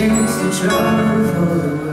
chance to the trouble.